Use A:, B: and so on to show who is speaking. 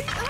A: Oh.